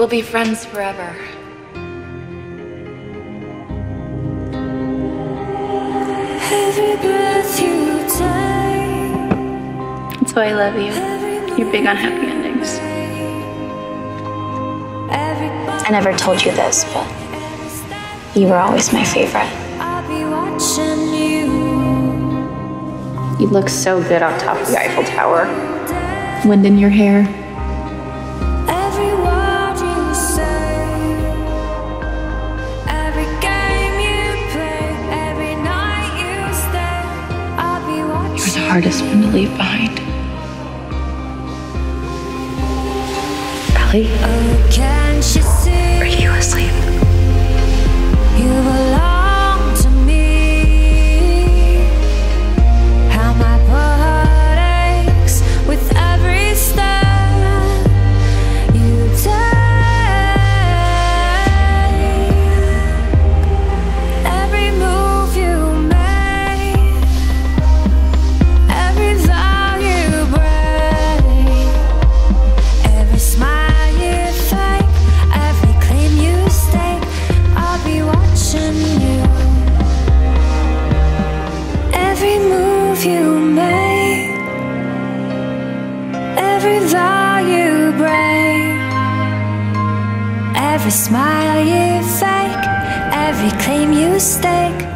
We'll be friends forever. Every breath you take, That's why I love you. You're big on happy endings. I never told you this, but you were always my favorite. I'll be watching you. You look so good on top of the Eiffel Tower. Wind in your hair. Hardest one to leave behind. Ali, Oh, you see? Every vow you break, every smile you fake, every claim you stake.